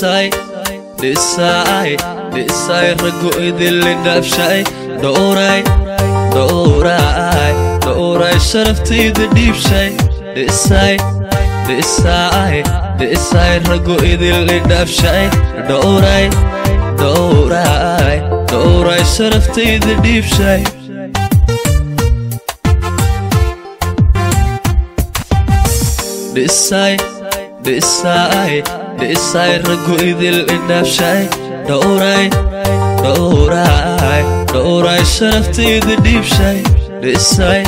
dhisay dhisay dhisay raggu idinli dhaafshay dhowray dhowray dhowray sharaftayda dhiibshay dhisay dhisay dhisay raggu idinli dhaafshay dhowray dhowray dhowray sharaftayda dhiibshay dhisay dhisay بإساي رجو إذل إناب شاي دوراي دوراي دوراي شرفتي إذ ديب شاي بإساي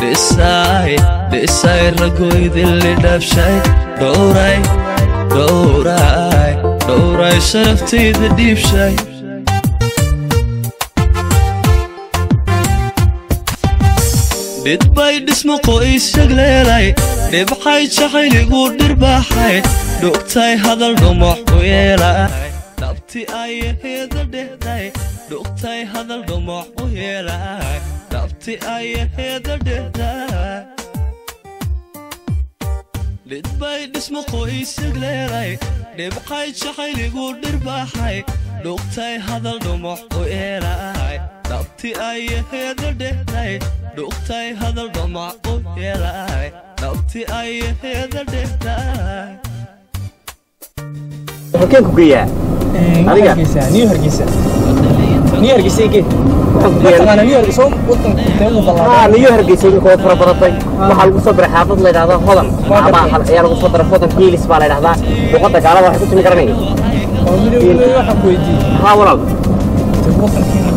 بإساي بإساي رجو إذل إناب شاي دوراي دوراي دوراي شرفتي ديب شاي dhidbay dhismo qoys shagleelay dhibxay jacayligu dhirbaaxay dhugtay hadal dhumox u yeelay dhabti ayaheeda dhehday dhugtay hadal dhumox u yeelay dhabti ayaheeda dhehday dhidbay dhismo qoys shagleelay dhibxay jacayligu dhirbaaxay dhugtay hadal dhumox u yeelay dhabti ayaheeda dhehday dhugtay hadal dhumox u yeelay dhabti ayaheeda dhehday halkeen ku geeyaa? Adiga? new hargeysa new hargeysa ige waxaan ku geeyaa mataqaana new hargeysa wadanka intee ugu haa ballaaran niyo hargeysa iminka way fara badatay waxaa lagu soo diray xaafad la yidhahdo hodan. Ayaa lagu soo diray hodan. Kiilis baa la yidhahdaa luqadda gaalada waxay ku timi garanaya wadankiina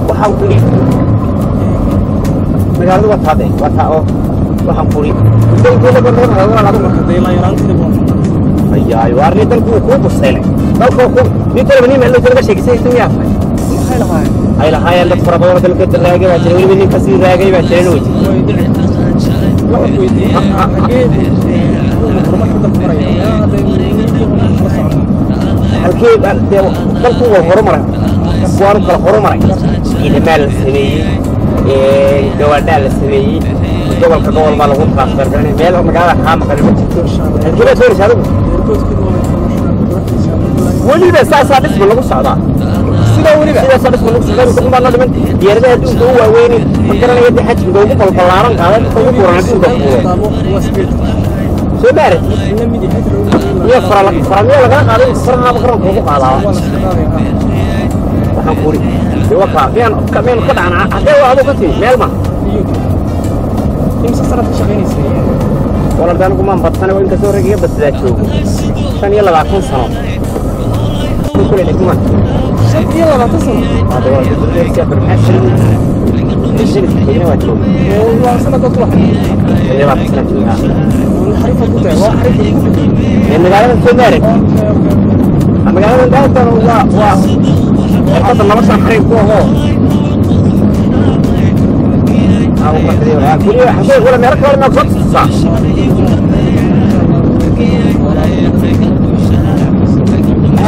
waxaan ku kudhi magaaladu waa taade waa taa oo waxaan buu ayaayo arrin dalku kuu buseelay dalkoo ku nin talaba nin meel laga sheegisay intuu yaa ay lahaayeen dad fara badan dalka raagay baa jiray weliba nin ka sii raagay baa jiray wey halkee dalku waa horumaray waanu kala horumaray ciidamaa la sameeyey gawaadhaa la sameeyey. Gobolka gobol baa lagu transfer garanay meel magaalada kaa maqan ma jirto. Baad doonaysa adigu weliba saasaa dhisma lagu socdaa. Sidaa weliba. Sidaasaa dhisma lagu socdaa. Imika unbaa noo dhiman. Diyaaradaha adduunka u waaweyni ma garanaya dee xajmiga ugu balbalaaran qaada inta ugu buran adduunka kuulo soo maarat iyo fara faramiya lagala qaaday. Farahaaba garoonka lagu qaadaaba waxaan kuuri miyaan ka miyaan ka dhacna haddee waa aduu ka timi meel ma walarda anigu maan badsane waa inkastoo rag iga badsadaa joogo shan iyo labaatan sano kule dhigma hada waa daddeersiya barmaashin bishin kenya waa joogo iyo labaatan sana joogaa ee magaalada soo maarat magaalada daatan waa waa hadda noloshaan xariib ku ahoo guriga xagee wala meelo kale inaad soo tusaa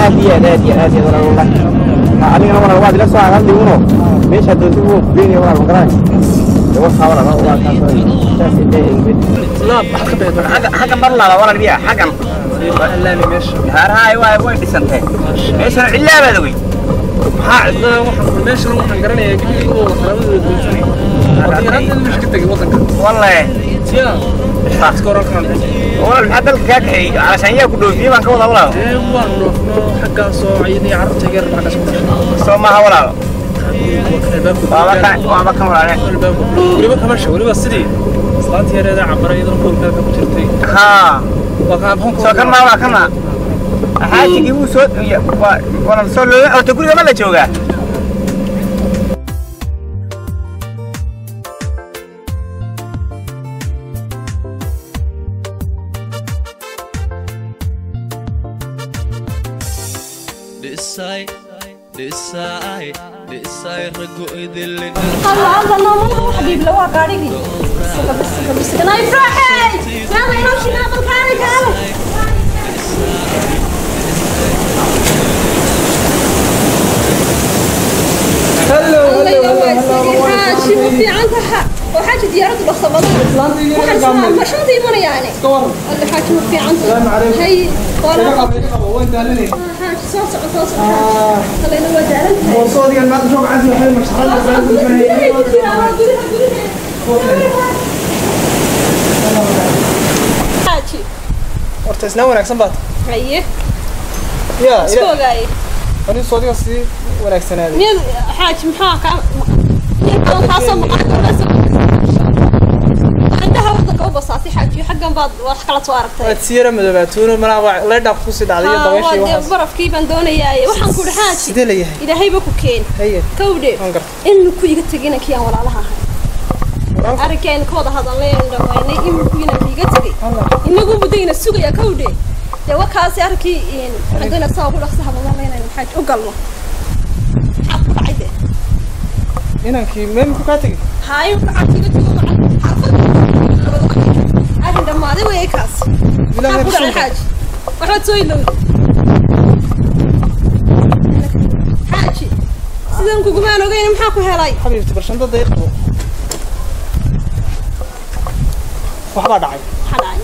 aad iyo aad aad iyo aad iyo walaal wallahi anigana walaal waad ila soo hadli uno meesha doonta wuu kugeynaya walaal magaray waxa walaal waa kaas saas intee ingrid xaggan barlaada walaal biya xaggan haarahay waa way dhisantay meeshan cilaabaada wey wallahi walaal maxaa dalka kaa kaxeeyey calashaan yaa ku dhoofiyey baan ka wada walaal soo maaha walaal waaba kan waaba kan walaale weliba kamasha weliba sidii islaantii yareeda cabaray iyadoo koolkaa ku jirtay haa waa kaan soo kan maa waa kana عاشقي wuu soo walan soo looya horta guriga ma la joogaa طلع الله نوم حبيب لو قاعد يجي. بس بس. بس أنا يفرح مصر واحد اسمها مشاطي مرة يعني. اللي حاكم في عنده. سلام عليك. هي ورا وين دالني هاك صوص صوص خلينا ودالني وصوتي ما تشوف عندي حلو مش حاجي. ورتا سنا wanaagsan baad haye yaa iskoogay ani soodiga si wanaagsanaaday mid xaaj maxaa ka maqan barafkiibaan doonayaaye waxaan kuhi xaaji ilaahayba ku keen kawdhe inu ku iga tegina kii aan walaalaha ahay arrinkeena kooda hadalleen dhawaynay iminku inaan iga tegay inagu muddayna sugaya kawdhe dee wakaasi arrinkii xagana saa ugu dhaqsaha badan inaynu xaaj u galno maxaad ku dhacay dee inankii meemku kaa tegay haayuu kacantiga tegoo xaafadda هذا ويا كاس Bilaa أقول على meershow. حاج وحد تسوي له حاجي سيدان كوكو ما نوغين محاكو هلاي xabiibti barshanda day qabo waxbaa dhacay حلاي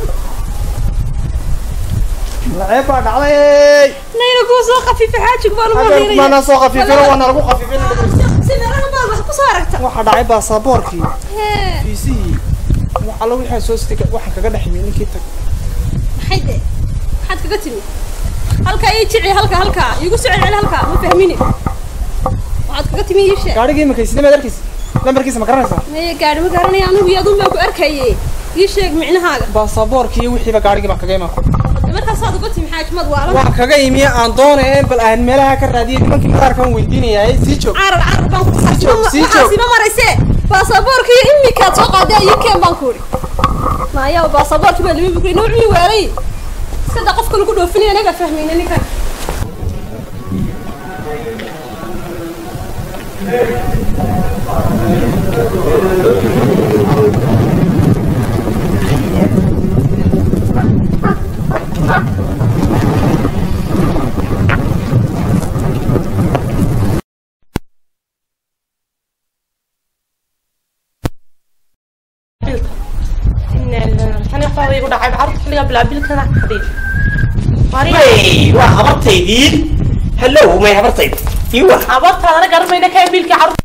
laceeb baa dhacday نينا كوسو خفيف حاجي قبل ما hadeer نينا maana soo khafiifino waana lagu khafiifin سيدان ما بس كسارك waxaa dhacay baasaboorkii fiisihii wax allo waxaa soo stika waxaan kaga dhex yimi ninkii tag. Maxay de? Maxaad kaga timi? Halkaa ii jici halka halkaa iigu soo celceli halkaa ma fahmini. Waxaad kaga timi ii sheeg gaadhigii imakay sidee maad arkaysa? Lambarkiisa ma garanaysaa maya gaadhi ma garanaya anigu iyo adun baan ku arkaye ii sheeg micnahaaga. Baasaboorka iyo wixiiba gaadhigii baan kaga imaan markaas aad uga timi xaajimad waa waan kaga imi aan dooneen bal aan meelaha ka raadiyay nimankii madaarkaan weydiinayaa sii joog. Carar carar baan ku sii joog sii joog. marayse. Baasaboorkii imikaad soo qaaday ayuu keen baan ku idhi maya baasaboorkii baa limi bukri noo cuni waalay iskada qofka lagu dhoofinaya anaga fahmayna ninkan Hey, waa habartaydiin hallow may habartayd. Iwa abartaadana garanmayna ka biilkii carruurta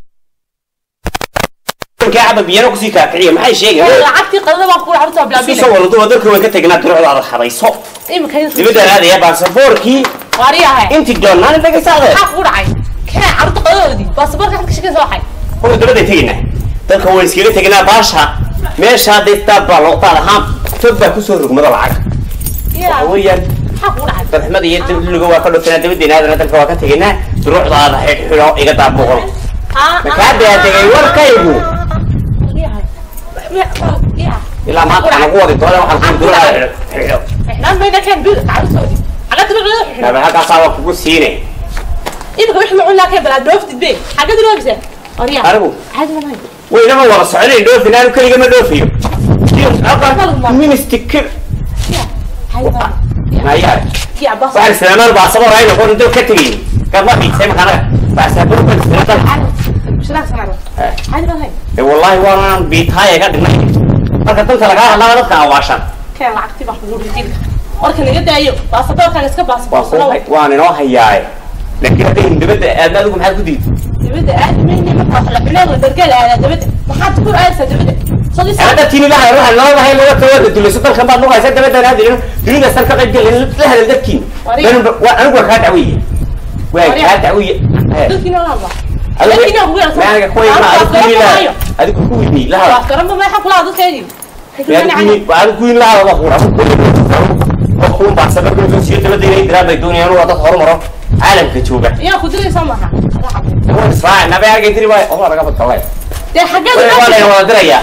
kaa caba biyana ku sii kaakiciya maxay sheegayaan lacagtii qadada baan carruurta isu bilaabina soo walado waddanka way ka tegnaa durucdaada habayso imika dibadda raadaya baasaboorkii waariyahay inti doonaan dhagaysaade maxaa kugu dhacay? Kee carruurta qadadoodii? Baasaboorka xad ka shakaysa waxay kuwa dabadda tegaynaa dalka waan iskaga tegnaa baasha. Meesha taa baa looqtaad ahaan fog baa ku soo rogmada lacag waxa weeyaan maxaa kugu dhacay barxmada iyo dulliga waa ka dhuftanaa dabaddeena aadana dalka waa ka tegaynaa durucdaada xidhxidho iga daaboqol makaa daa tegay warkaygu ilaa maanta waxaan ugu wadi doona waxaan ku durucdaada xidhxidho mayna keen biil carruurtoodii xagga durucdooda xidhan Nabe halkaasaa waa kugu siinay imika wixii macun laa keen balaa dhooftid be xagga durucdisa waariyahay anigu caadi ma lahayn ma maya waxaan islaamaan baasabor ay noqon intuu ka tegayn gabma xiisay makanaga baasabor baan islaamaan shalaak sanaa caadi ma lahayn ee wallaahi waanaan biitaaya ka dhignay marka danta lagaa hadlaa dadka awaashan waan inoo hayaaye laakiin hadday dibadda aadna adigu maxaad ku diiday dibadda aadi mayne marka wax la cunaan la dargeel aadaa dibadda maxaad ku aadaysaa dibadda dadkiini lahay ruuxa loo lahay laga tawada dulayso dalkan baad nuqaysa dabaddan hadda dunida san ka qayb gelin la hadal dadkiin anigu waa kaa dacwiye waa kaa la hadla adigu maanaga kuwa adigu ku weyni la hadal garanba meexa kula dadkeedii kuwin la hadal waa kuwan baasaba sio dabadda inay diraan bay doonayaan waa dad horumaro caalamka jooga yaa ku diraysaa maaha waan israaci nabe argay tiri waay oo laga badalay dee xaggeed waa layna wada dirayaa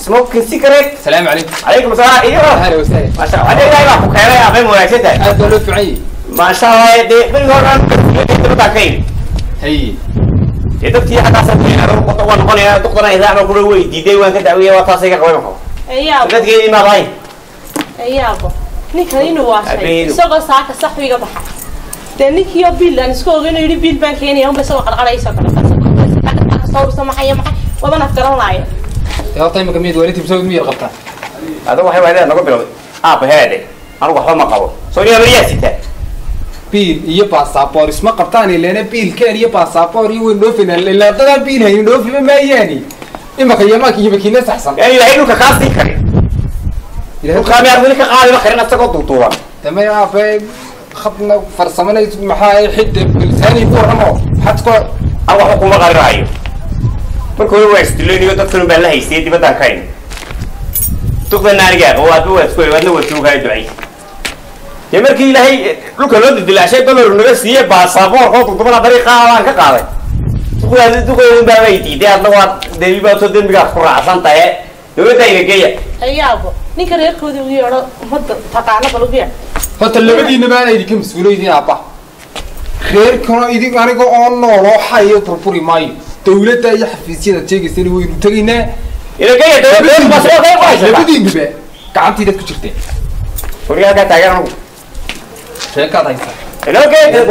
سموكين سيكريت سلام عليكم عليكم السلام أيوه أهلا وسهلا ما شاء الله عليك دايما بخير يا أخي مناسبتك الدولة تعي ما شاء الله دي من هوران دي بتاكين هي يدبتي حتى سنتين أنا قلت وانا قلنا دكتورنا اذا انا قلنا وي دي دي وان كدعويه وتاسيك قوي مخو أيوه بدك ما باين أيوه نيك هذه نواشي سوق ساعه صحويغه بحر dee ninkiio biil aan isku ogeyno yii biil baan keenaya unba isagoo qarqarayso kale maxay maxay wabanaad garan laayo hortaymakamid waalidtii bisawid miyar qabtaa ada waxay wahdaa naga bilowday aabba heede anigu waxba ma qabo soo nin amaryaa sitaa biil iyo basaboor isma qabtaan ilena biilkeen iyo basaboor iyo weyn dhoofinaan ilaa dadaan biil haynin dhoofiba maayaani imaka iyo maanka iyo makiina saxsan ilahay dhulka kaa sii kari. Dhulkaami aan weli ka qaadima karin asagoo duuduuban dama aabe hadna farsamanays maxaa xidda bilsaani ku waramo xadko a waxba kuma qarinaayo marka hore waa isdilaynayo dadkan baa la haystay dibadaan ka hayn duqdana anigaa qabo adba waa isku waadna waa joogaay ducay. Dee markii ilaahay dhulka loo didilaashay dolaru naga siiye baasaboorkoo todobada dariiqaa ah, baan ka qaaday. Duqdaas duqoodin baa bay diiday adna waa delibaatoo dembigaa ku raacsan tahe dawladda inageeya ayaabo ninka reerkoodii u yeedho ummadda taqaana balagu yeedh horta labadiina baana idinka mas'uulo idin aabba. Reerkana idin aniga oo nooloo hayo burburi maayo. Dawladda iyo xafiisyada sheegaysana waynu tegaynaa labadiinaba gacantiidaad ku jirteen. Warga halkaa taagan anugu. Sheekaad haysaa ilo geeya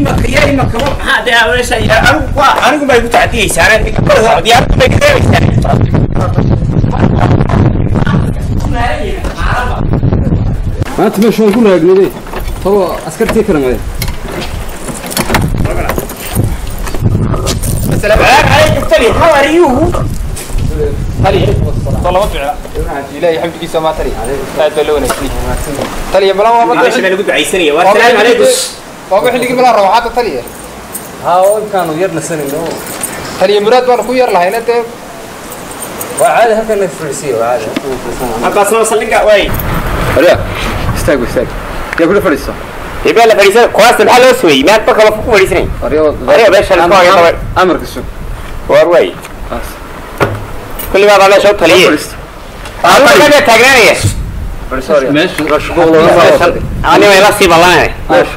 مك يا إما كمان هذا ولا شيء. أه، أه، أنا أنا ما يقول تعدي سنة أنا دي أنا ما يقدر ما أنت مش هنقول يا جدي هو أسكرتي كلام هذا السلام عليكم. تلي هاو ار يو تلي. طلبت إلهي يحبك سما تلي لا تلونك تلي بلا ما بدي السلام عليكم. وحلقي بلا روحات تليه ها كانوا يرنا سنة نو تليه مراد بان كو ير لهينا تيب وعادة هكا نفرسيه وعادة أبا سنة سلنقا واي ريا استاقو استاقو يا كل فريسة يبقى لا فريسة كواس الحل أسوي ما أتبقى لفوق فريسين ريا باش أنا أمرك السوق واروي كل ما بعلا شو تليه أمرك تاقرانيه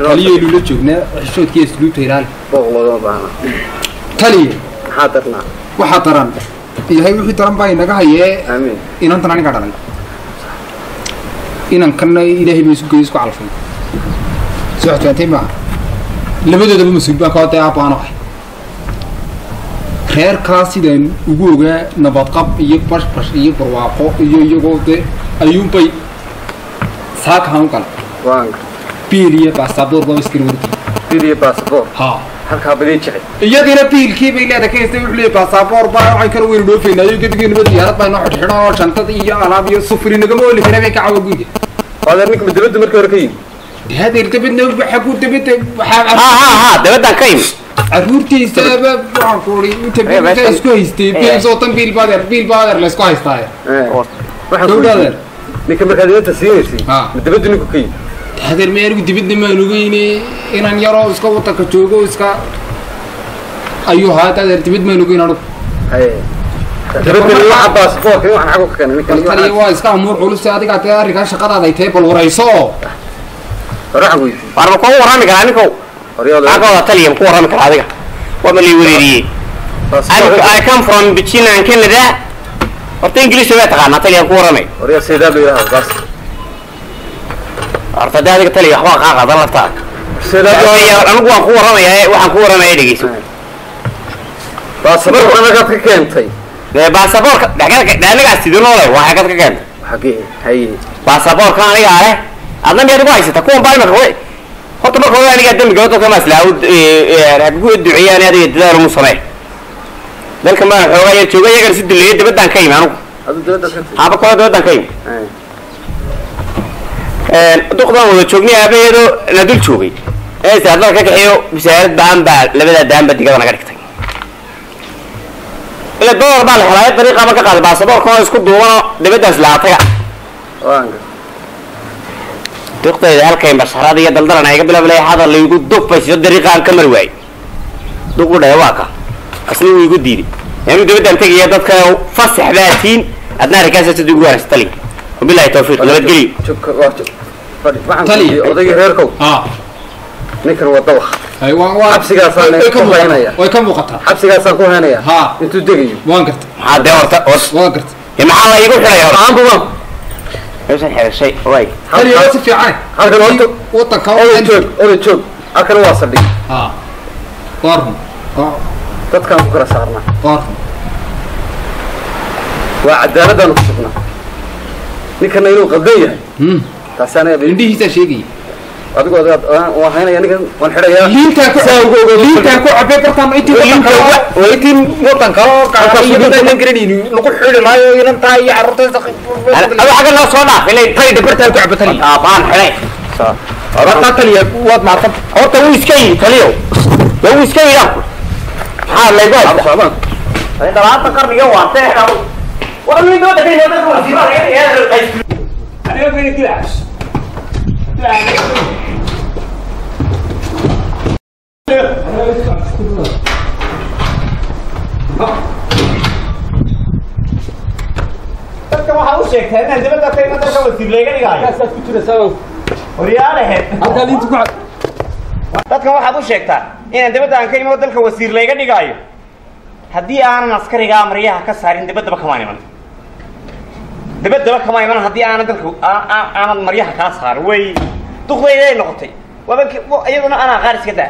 taliyo lula joognaa xishoodkii asluubta ilaali taliye waxaa daran ilahay wixii daran baa inaga hayee inantan anigaa dhalay inankanna ilaahay baa isu geeyo isku calfay soo xadfaantay maaha labadoodaba mas'uul baan kaodee aabbaano ah reerkaa sidaan ugu ogaa nabadqab iyo bashbash iyo barwaaqo iyo iyagoo dee ayuunbay saakahan u gal biiliyo baasaboor baa iskala wardiy iyadiina biilkiibay leeda ka haysta wuxuu leeya baasaboor baa waxaan kala weynu dhoofaynayo gedigeynaba diyaarad baa inoo xidhxidhan oo jantad iyo alaab iyo sufuri nagama ooli kara bay ka cawa guriga fadeer ninka ma dabadda markii hore ka yimi hadeer dabadna waxa ku dabadda waxaa dabaddaan ka yimi caruurtiisa waxaan ku uri inta biilka isku haystay biil soo tan biil baadeer biil baadeer la isku haystaaye gawdhadeer ninka markaad inanta siinaysa madabaddu ninku ka yimi adeer ma anigu dibadda maan ogeyne inaan yaroo iska wadanka joogo iska ayuu haata adeer dibad maan ogeyn anugu waa iska amuur culus adiga dee arrinkaa shaqadaada ay tahay bal warayso warma kuwa warrami karaa ninkow. Akooda taliya ma ku warrami karaa adiga. Waa ma lay wareeriyey I come from Bichina and Canada horta English way taqaanaa taliya ku waramay. Horta dee adiga taliya waxbaa kaa qadan laftaa anigu waan ku waramayaa waxaan ku waramaya dhegeyso. Baasaboorka markaad ka keentay. Baasaboorka anigaa sidinoo leh waa xagad ka keentay. Baasaboorka anigaa leh adna miyaad ugu haysata? Kuwan baa imaka horta marka hore anigaa dembiga dadka ma islaa ku duceeyaan adiga dadaal umu samee dalka maan xoogaa yar jooga iyagana si duleeya dabadaan ka ka tiri haba kooda dabadaan ka yimi duqdaan wada joognay aabaheedo na dul joogay ee saadlada ka kaxeeyo wasaarad baan baa labadaa daanba digada naga dhigtay ila dolar baa la helaayo dariiqaba ka qaaday baasaboorkoo isku duubano dabadaas laataga duqdayda halkay basharada iyo daldalan ayga bilablay hadal igu dufayso dariiqaan ka mari waayey duqu dhahe waa ka asni wuu igu diiday yaanu dabadaan tegaya dadka fasax baatiin adna arrinkaasasa ugu wanaagsan taliga wabilahi tawfiiq nabadgelyo odaygii reerkow ninkan waa dawa way ka muuqataa xabsigaasaan ku haynaya intuu degayo waan garta maa dee horta waan garta maxaa la igu xidhaya horta meeshan xidhashay way haliyo si fiican halkan horta wadanka odan joog odan joog halkan waa saldhig waa run dadkaan ku kala saarnaa waa cadaaladdaanu ku sugnaa ninkana inuu qaldan yahay. Hmm. Taasi anaga indhihiisa sheegay. Adigu waan haynaya ninkan waan xidhayaa. Liinta ku cabay bartaan intii intii wadanka badan garanayni lagu xiri maayo inan taa iyo carruurta adu xagga noo soo dhaaf. Ilay tay dhabartaa ku cabatay aa baan xidhay. Horta taliya waad maartan horta wuu iska yidhi taliyo dee wuu iska yidhi maxaa laygu haysta socdaan dhalaanta qarniga waa teexda waa mid dooda ka dadka wasiiba laga dhigay aniga kani dilaa dadka waxaa u sheegtaa inaan dibadda ka iman dalka wasiir layga dhigaayo horyaalaheed halka liinta ku dadkan waxaad u sheegtaa inaan dibadda aan ka imo dalka wasiir layga dhigaayo haddii aanan askarigaa maryaha ka saarin dibaddaba kamaan iman dibaddaba kama iman haddii aanan dalka aa- aa- aanan maryaha kaa saarin way duqdayday noqotay waaba iyaduna anaa qaar iska daa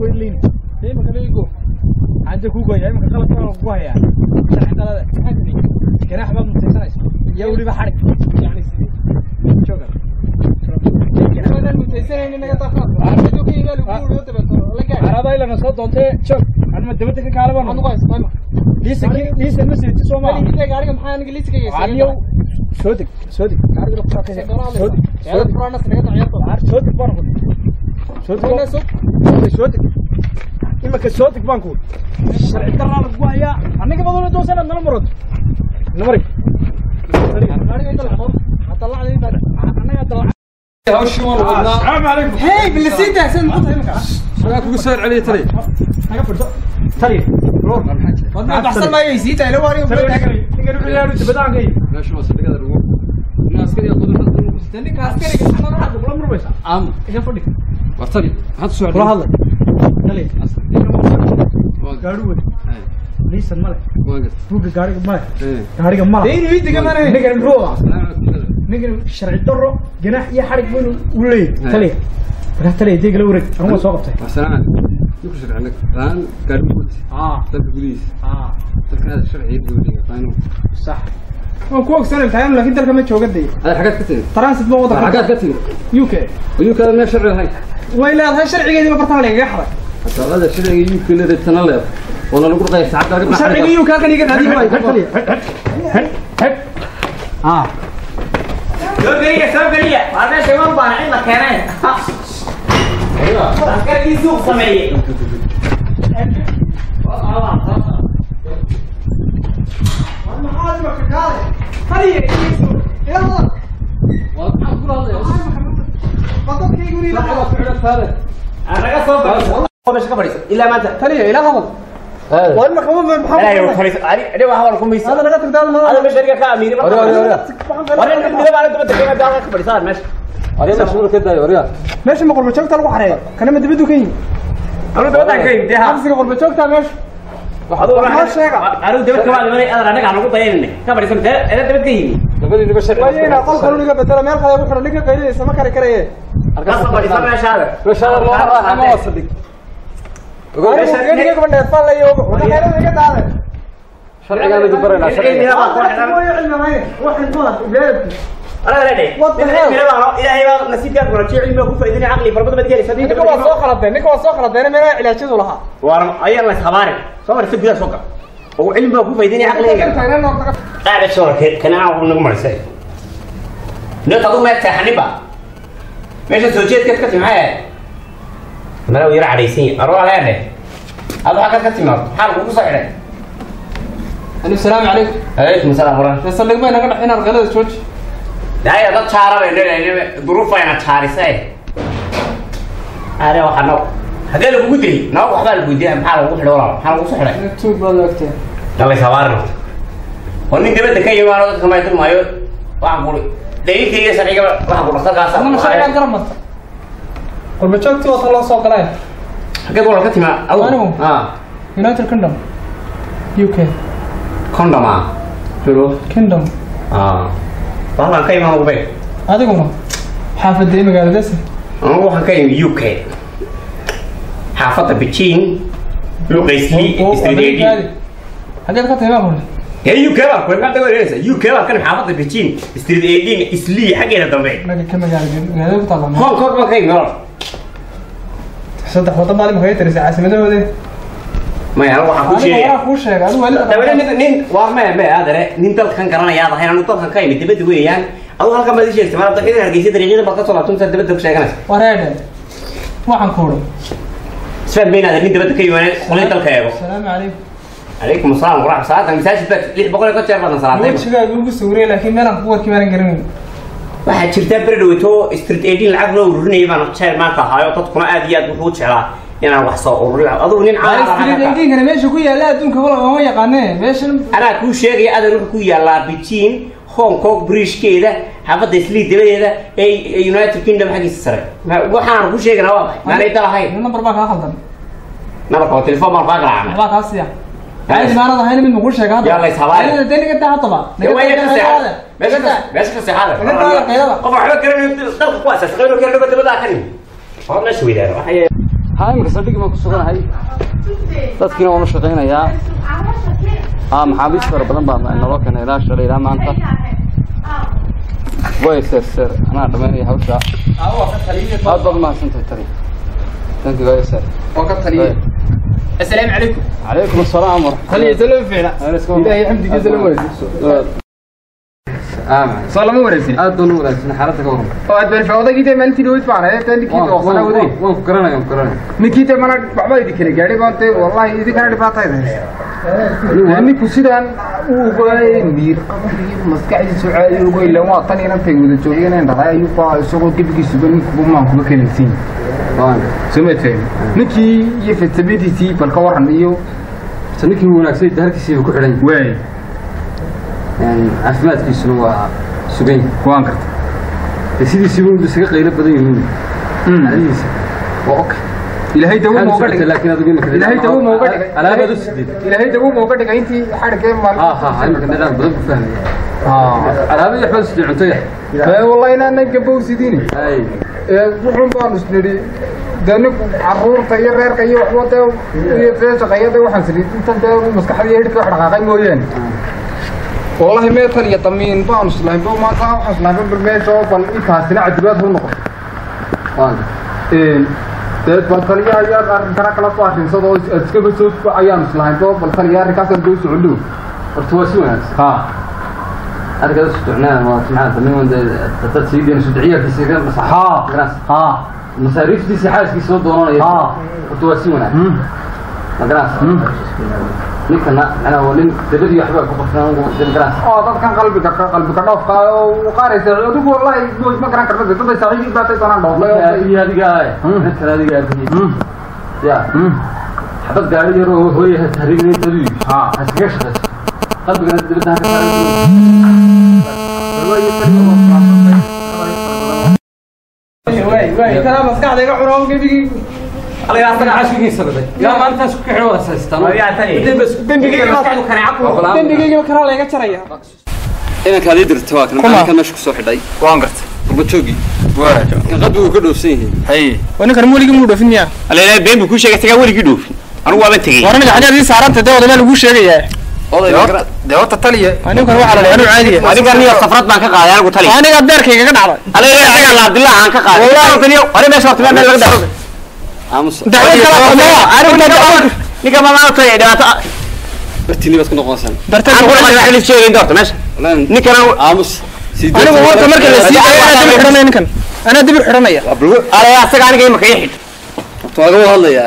goyn leyn day ma kale igu hadda ku goyn imka qalad kale ku haya sax qalad agni kana xabad mutaysanaysa ya waliba xarig yani sidii jooga arada ilana soo doontee joog anma dabada ka kaalaban liisa liisa ma sirti soomaa gaariga maxaa aniga liisa ka geysaa soo deg soo deg gaariga ku saakay soo deg soo deg soo deg soo deg baan ku sharci daraa lagu hayaa aniga badan doosan aad nala marado namari hawshii waan wadnaa salaamu calaykum hey bilisiinta san maxaa tahay markaa waxaa kugu soo celiya taliya naga fadhiso taliya wadna baxsan maayo isiita ila waariga ninkan wuxuu yahay dibadaan kay meesha waa saldhigada lagu ina askariga qudur ninka askariga xanada waxaad kula murmaysaa aamu iga fadhi war taliya maxaad soo kula hadlay taliya gaari wadi liisan male waan garta buugga gaariga male ee gaariga male deyni widiga mana ninkan muxuu ahaa ninkan sharci daro ganax iyo xarig baynu u leeyahay taliya markaa taliya deeg la wareeg anigu waa soo qabtay wasanaan ku sharcina raan gaadhi guud aa dalka gudihiisa aa dalka aad sharciga dowliga faano sax waan ku ogsanay tahay laakiin dalka ma jooga day aad xagaad ka timid transit ma wada xagaad ka timid UK UK meel sharci lahayn way leedahay sharcigeediiba bartaan lagaga xaday asalada sharciga UK la tana leed oo lagu qayb saacad ka sharciga UK halkan iga raadin maayo aa soo geliya soo geliya waa meesha iman baana cid la keenay askarigii suuq sameeyey naga soo baxo meesha ka fadhiisa ilaa maanta taliya ilaa hadal waa in maxkamad ma maxaa ilaahay uu fadhiisa ani ani wax wal ku maysa hada naga tagtaa ma hada meesha ka amiiri ma wari in midaba aan daba tagay baa ka fadhiisa meesha meesha ma qurba joogta lagu xareeyo kana ma dibadu ka yimi anu daba tagay deha xabsiga qurba joogta meesha adu Maxaa sheega? anu daba ka wada manay adan anaga anagu dayanine ka fadhiisa ee ee daba ka yimi waayo inaa qolka luliga bedelo meel kale wuxuu ninka qayliyaysa ma kari karaye ka soo fadhiisa meesha hada aniga gabadheed faa la yoogo wada meelada iga daade ninka waa soo khaladeen ninka waa soo khaladeen meelaha cilaajadu lahaa ayaa la khabaare soo marisa gudaha soo gal oo cilmi baa ku faydinaya caqliga qaada soo kana aan nagu marisay noo tadu ma taxniba meesha soo jeedka ka madaw yar cadhaysan mar waa laga dheh ad waa kad ka timaado. Maxaa eh. lagugu soo xidhay asalaamu calaykum. Calaykum asalaam wara saldhig baynaga dhex inaad qalada jooji daaya dad jaarabayna duruufayna jaarisa are waxa no haddee lagugu dilay nabag waxbaa lagu dila maxaa lagugu xidhay walaal? Maxaa lagugu soo xidhay? Tuug baad laagtee gabays habaari horta oo nin dibadda ka yimaado dadka maytirmaayo waxaan kuli daliilkayga sharciga waxaan ku dhaqsakaasa garab marta warba joogtii wata loo soo galay xaggeed walal ka timaa anigu united kingdom u k. Condom ah. Bro kingdom. Ah. Bahalkan ka imaan ubey adiguna xaafadda iyo magaalo waxaan ka imi oh, u k. Xaafadda beijing luqaysliiaggeed ka timaa hore ee u kan xaafadda beijing street eighteen islii xaggeeda dambe hong kong baan ka imi saddex wadan baa imika tirisay caasimadahooda nin nin waa maya aadare nin dalkan garanayaad ahayn anu dalkan ka imid dibadda weeyaan adu halkan baad sheegtay mar dalkadin hargeysa dariiqyada baad ka soo laabtunta dibadda ku sheeganaysa wareedhe waxaan ku uray. Isfaad baynaada nin dibadda ka yimaaneen qolin dalka eego. Asalaamu calaykum. Asalaam waraxmat salaata masaajid baad lix boqol iyo ka jeer baadan salaatay. Wejigaaga ugu sawirey laakiin meelaan ku warkii baanan garanayn waxaa jirta beri dhaweyto street lacag loo ururinayay baan jeer maanta ahaayo dadkuna aad iyo aad wuxuu jeclaa inaan wax soo ururin adugu nin streetinkinkana meesha ku yaalla adduunka wala ma yaqaane meeshan anaa kuu sheegaya adan wuxuu ku yaallaa beijing hong kong bridgekeeda xaafadda islii dabadeeda ee united kingdom xaggiisa sare. Waxaan kuu sheeganaa waa maxay? Maanay dalahayn number baa kaa khaldan. Nabarka oo telefoon baan kaa garaacna waxbaa kaa caadi baanad ahayn mid makuu sheega Yaa la is habaaya. dee niga taa haddaba meesha ka seexada Naga taa qaydada. qof waxba garanayo dalka ku asaas qaybo kale dhaba dabadaa ka nin hor meesha weydaan waxay haa imika saldhigi baan ku suganahay dadkiina waan u shaqaynayaa haa maxaabiis fara badan baa naloo keenay ilaa shalay ilaa maanta way seer seer anaa dhamaynaya hawsha aad baad umahadsantahay tari thank you very sir waa ka taliye asalaamu calaykum calaykum asalaam waraxmat taliye salama fiicna ilaahay xamdigiisa la wanaagsan soo lama wanaagsan aad baan u wanaagsan xaaladda ka waran oo aad been odaygii tee maalintii dhaweyd baan ahay tee ninkii waan waqsanaa waday waan ku garanaya waan ku garanaya ninkii tee mana waxba idin kala gaadhay baan tee wallahi idinkana dhibaatayda haysa ninku sidaan uu ogaayay miir maskaxdiisu caadi ugo ilan waa tan inantay wada joogeen in dhaqay ayuu baa isagoo ma fahmi ninkii iyo fatamadiisii bal ka waran iyo ninkii wanaagsan daharkiisiiba ku xidhan waay caafimaadkiisuna waa sugan yahay. Waan karta sidiisiba isaga qaylo badan yihiin. Caadihiisa waa okay ilaahay dawo Maxaad u mooga socotay dhigay laakiin adigu imika ilaahay dawo mooga dhigay alaabaad u sideed ilaahay dawo mooga dhigay intii xadhigee ha ha ha imika nidaam badan ku fahmaya alaabadii waxbaad sidii cunto yahay ee wallahi inaan nanka bowsidiini hay ee wuxuun baanu isnidhi dee ninku carruurta iyo reerka iyo waxba dee iyo dee shaqeeya dee waxaan sidhi intan dee maskaxda iyo hidhka wax dhaqaaqay mooyaane wallahi meetan iyo damiin baanu islahayn bo maanta waxaan islahayn bal meesha oo bal intaasina cadibaad hau noqon waan dee bal taliya ayaa arrinkana kala soo arrinsada oo iskaba soo ayaanu islahayn bo bal taliya arrinkaasaan doo socodhow horta waa si wanaagsan ha. Arkaad u socnaan waa maxaa damin wanda dad sii dheen sudciyaadkiisa ka masax ha. garas ha. Masaariiftiisa xaaskiisa soo doonanaya ha. Horta waa si wanaagsan ma garas ninkana waa nin dabadii waxbaa ku qabsan oo dadkan qalbiga ka qalbiga dhoofka oo qaaraysa adigu wallahi goos ma garan kartid dad saaxiib baatay sanaan dhoofay iyo adiga nin kale adiga arkay ya. Xabad gaari yar oo hooye harigay tadu ha haskaga shaqayso qalbigana dibadda ka saaran kana maskaxdayga cunoon gebigii dembigayga kanaa layga jaraya inanka adii dirta waa kan ninkan meesha ku soo xidhay waan gartay qurba joogi kan qalbigu ka dhoofsan yihiin haye waa ninkan weligii muu dhoofin miyaa alele been buu kuu sheegay tagaa weligii dhoofin anigu waaban tegey war aniga xajaadii saaranta dee odamaa laguu sheegayaa oday Dee dee horta taliya waa ninkan waxaa la dhahay anuu caadiya adiga niyo safrad baan ka qaaday anigu tali waa aniga beerkayga ka dhacday alele isaga la abdillah aan ka qaaday wallahi taliyo ari meesha horta meel laga dhaco aamus dacwad kala qameeya anigu ninka ninka ma maanta ay dhibaato bartini baad ku noqonaysan bartay aan kula qaaday xilli sheegay doorta meesha ninkana aamus sii anigu horta marka la sii dayo anaa dibir xidhanaya ninkan anaa dibir xidhanaya alele asaga aniga imaka ii xidh waa laga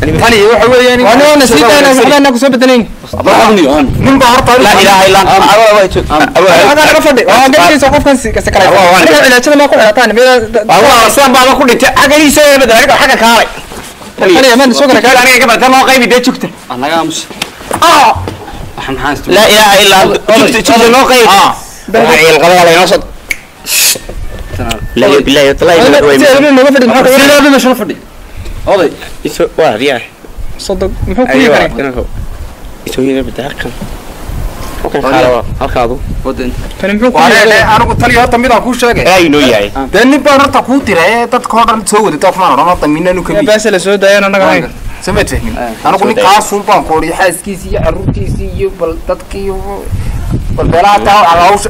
hadlayaa taliya waxa weeyaan waa nin na sii dayna waxba anaa kusoo bedelayn nin baa horta la ilaaha illa waxaa laga fadhi waa gabigiisa qofkan si kase kale aniga cilaajada maa ku xidhataan waa sidan baaba ku dhintay xagga ii soo yeemada aniga xagga kaalay taliya maan soo kale kaalay aniga gabarta loo qaybi dee jugta anaga aamus waxaan maxaa istu لا اله الا انت شفت شفت نو قيد اه القضاء على نصد لا بالله يطلع nooga fadhi maxaa kaga sidaa meesha la fadhi oday waa adiyaa sodon muxuu ku yiri itooyada badaarkan anigu taliya horta midaan kuu sheegay dee nin baan horta kuu diray dadka oo dhan soo wadataa kumaan odhan horta minanu ka mid baase la soo daayan annaga hayn samaad fahmin anigu ninkaasuun baan ku odhi xaaskiisii iyo carruurtiisii iyo bal dadkii iyo bal meelaha taa hawsha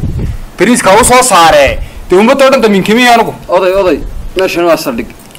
beriiska u soo saaree dee ummadda oo dhan damin kamiya anigu oday oday meeshan waa saldhig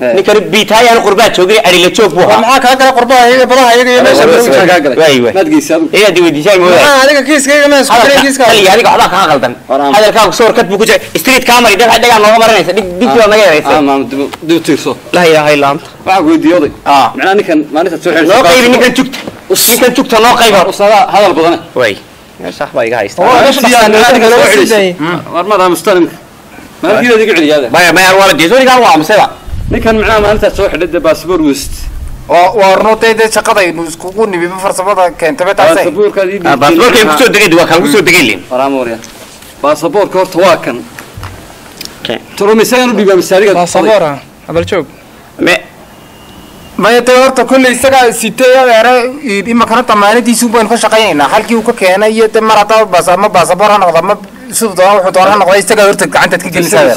ninkani biitaayaan qurbaa joogay arila joog buu ahaa. Maxaa kaa gala qurbaha iyaga badaha iyaga iyo meesha marowinka kaa galay waay waay aad weydiisaan moodaa maxaa adiga kiiskayga meesha kale kiiska? kale adiga waxbaa kaa qaldan hadalkaagu soo warkad buu ku jiray. Street kaa mari dhagax dhagax nooga maranaysa. Dhig dhig baa naga yaraysa. Ah maam dib tiirso. La ilaaha illa anta waxaa weydiiyo oday ah. Macnaa ninkan maalinta soo xiriir noo qaybi ninkan tugta ninkan tugta noo qayba usada hadal badan way. Meesha baa iga haysta hmm. war mar aan mustalimka maalkiidaad iga celiyaada maya maya waa la jeeso igaan waa? amseba ninkan macnaha maalintaad soo xidhay dee baasboor west. Waa runotay dee shaqadaynu iskugu nimiba farsamada keentaba warya baasaboorka horta waa kan. Okay. toromisagan u dhiibaa masaariga baasaboora hadal joog me maya dee horta kolley isagaa sitay adeere imakana damaanadiisu baynu ka shaqaynaynaa halkii uu ka keenay iyo de mar haddaa baas ama baasaboor ha noqdo ama siduu doona wuxuu doona ha noqdo isagaa horta gacantaad ka gelinaysaa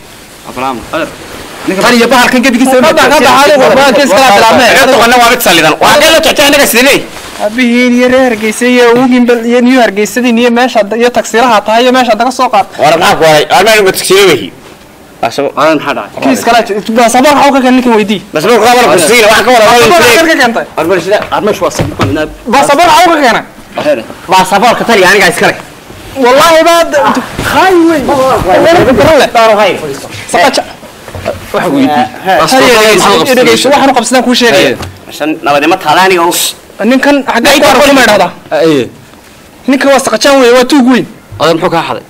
أفلام أدر هل يبقى كان كده كده ما بقى عليه وما كيس كلا بلامه هذا قلنا وابك سالدان وقال له تعتها نك سيدني abihiin iyo reer hargeysay ugin iyo new hargeysadin iyo meesha iyo tagsiiraha tahay iyo meesha daga soo qaad war maxaa ku haray aan ma tagsiirahay asoo aan hada kiis kala basabar xawka kan ninkan weydii basabar qabar basiir wax ka waraa basabar xawka kana basabar xawka kana basabar ka tali aniga iskale saqaja waxa weydiiyey dhegeyso waxaan u qabsadaan kuu sheegaya shan nabadima taalaaniga u ninkan xaggay ku arko ma idhahdaa aye ninkan waa saqajaan wey waa tuug weyn adeer muxuu kaa xaday.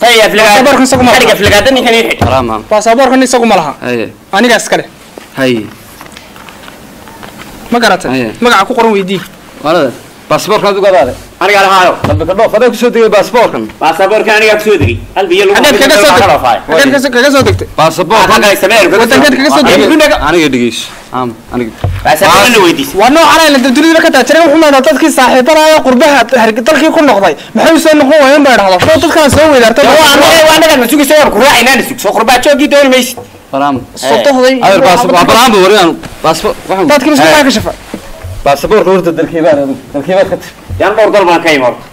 Tay afligaad Baasaboorka isagu ma- xariga afligaad ninkan ii xidh. Am baasaboorkan isagu ma laha aye anigaa iskale haye ma garatay magaca ku qoran weydii. Waalada baasaboorka adigu adaade anigaa lahaayo adaa ku soo degay baasaboorkan baasaboorka anigaa ku soo degay kaga soo degtay xageed kaga soo degtay baasaboorkan Wadankeed kaga soo degay. aniga dhegeyso am aniga baasaboorna weydiis waa noocan ayna dunida ka taajiray wuxuu leeyahay dadkii saaxiibada qurbaha dalkii ku noqday maxay u soo noqon waayeen baa dhahdaa soo dadkan soo weydaartay dadkii miskiin ka shafa baasaboorka horta dalkeebaa dalkeebaa ka tir yaan dhowr dal baan ka imi horta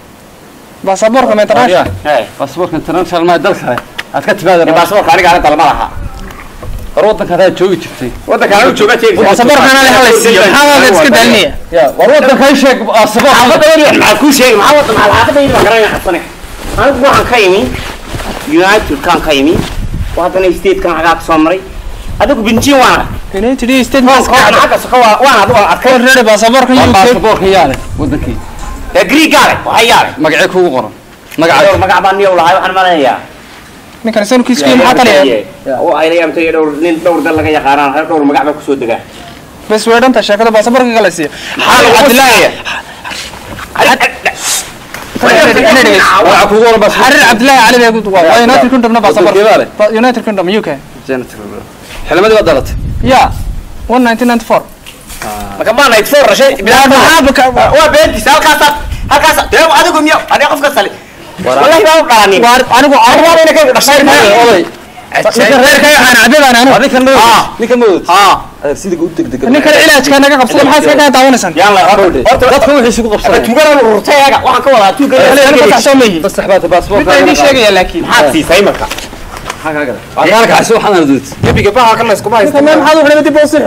baasaboorka meetaraash baasaboorka international ma dal kale aad ka timaada baasaboorka aniga ana dalma laha war wadanka adaa joogi jirtay wadanka anu jooga jeegis baasaboorka ana la halaysiiyo maxaa la iska dalinaya ya war wadanka ay sheeg baasaboorka xaafadda yar maxaa kuu sheegi maxaa wada maxaa xaafadda yar garanaya xasane anigu waxaan ka imi united kaan ka imi haddana state kan xagaa ka soo maray adigu binjiin waana united states xagga soka waa waan adigu arkay reer baasaboorka UK baasaboorka yaale wadankii ee greek gaale waxay yaale magacee kugu qoran magaca magaca magac baan niyow lahay waxaan maleynayaa ninkan sanu kiiskii maxaa taliya oo ay leeyahay dhowr nin dhowr dal laga yaqaanaan hal dhowr magac baa ku soo degaa bas weedhanta sheekada baasaboorka kala siiyo xaal cabdilaahi magaca kugu qoran baasaboorka xarir cabdilaahi cali bay ku waa united kingdomna baasaboorka Wadankeebaa leh? united kingdom UK xilmadii baad dhalatay ya 1994 marka maa nayd soo rashay waa beentiisa halkaasa halkaasa dee adigu miyo adiga qof kasta le wallahi baa u dhalanin anigu arwaaba ina kaygu dhashay oday Ah. dadka waxaan ka wadaa tuuga aniga ka saxsoo meeyi bas saxbaata baasaboorka mid idin sheegaya laakiin maxaad siisay marka waxaan ka xisoo waxaan aadud gebiga baha kan la isku ninkan meel maxaad u xidhay dib u sii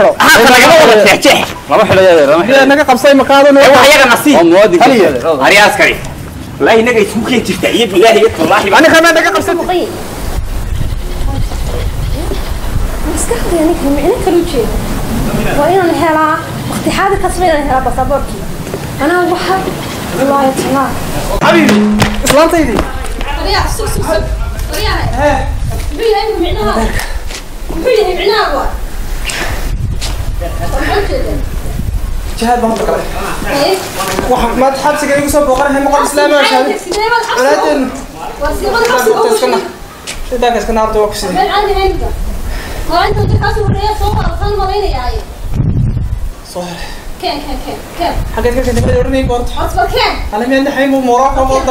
xidho maxaadka lagama wada jeexjeex lama xilo yadeer lama xilo Yaa naga qabsay makaado ee wax yaga nasiib waa muwaadinka ariyaas kari wallaahi inaga isugu keen jirta iyo bilaahi iyo wallaahi baa aniga meel naga qabsay maskaxdayda ninka micno kala ujeeda waa inaan helaa waqti xaadirkaasba inaan helaa baasaboorkii anaa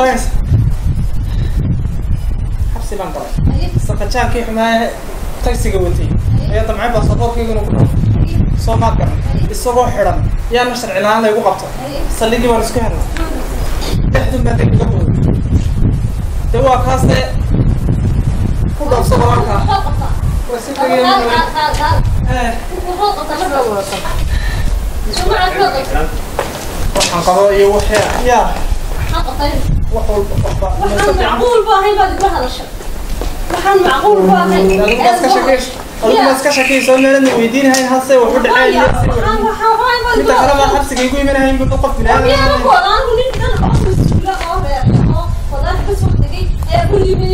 waxa jihaad baan galay Ee, saqajaankii xumaaya tagsiga watay. Ayaa damcay baasaboorkayguna ku dhufay soo maad garan. Isagoo xidhan yaana sharci la'aan laygu qabto. Saldhigii baan isku helnay dhexdun baan deg uga booday de waa kaas dee ku dhoofsa walaalkaa waa si eh. Waxaan qabo iyo wixii yaa. Wax walba waxba waxaan macquul ba ahayn baad igula hadashay waxaan macquul ba ahayn adigu ma iska shakeyso adigu ma iska shakeyso meelana weydiinahayn hase wax u dhaceen iyo waxaan waxaan waxaan baad midda igula kale baa hadashay xabsiga igu imanahayn bu qof miyaa binaadam ku wada anigu nin dhan oo mas'uula oo reer oo wadaad ka soo degay ayaa ku yimid